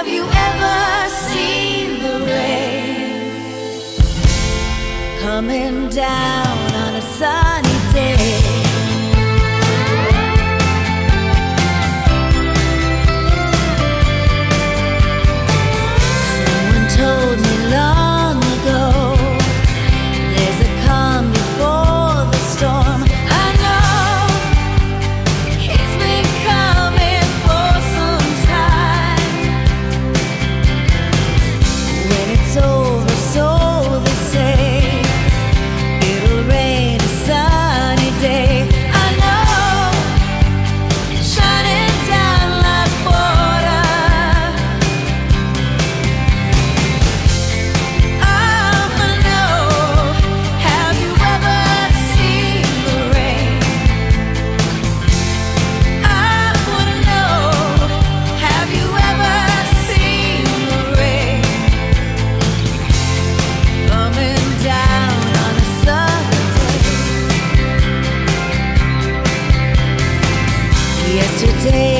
Have you ever seen the rain coming down on a sunny day? day.